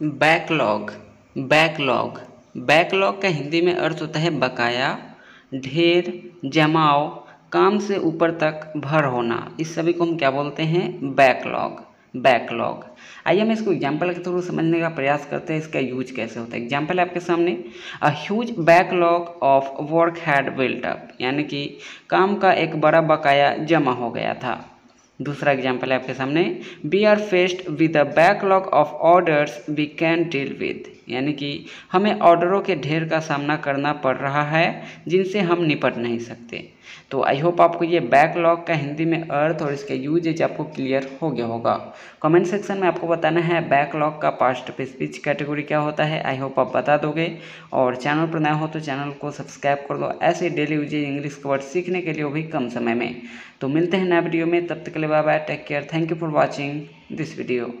Backlog backlog. Backlog का हिंदी में अर्थ होता है बकाया, ढेर, जमाव, काम से ऊपर तक भर होना। इस सभी को हम क्या बोलते हैं? Backlog backlog. आइए हम इसको एग्ज़ाम्पल के थ्रू समझने का प्रयास करते हैं, इसका यूज़ कैसे होता है। एग्ज़ाम्पल आपके सामने a huge backlog of work had built up यानी कि काम का एक बड़ा बकाया जमा हो गया था। दूसरा एग्ज़ाम्पल है आपके सामने। We are faced with the backlog of orders we can deal with यानी कि हमें ऑर्डरों के ढेर का सामना करना पड़ रहा है, जिनसे हम निपट नहीं सकते। तो आई होप आपको ये बैकलॉग का हिंदी में अर्थ और इसके यूजेज आपको क्लियर हो गया होगा। कमेंट सेक्शन में आपको बताना है बैकलॉग का पास्ट स्पीच कैटेगरी क्या होता है, आई होप आप बता दोगे। और चैनल पर नया हो तो चैनल को सब्सक्राइब कर दो ऐसे डेली यूजेज इंग्लिश के वर्ड सीखने के लिए भी कम समय में। तो मिलते हैं नया वीडियो में, तब तक के लिए bye bye take care thank you for watching this video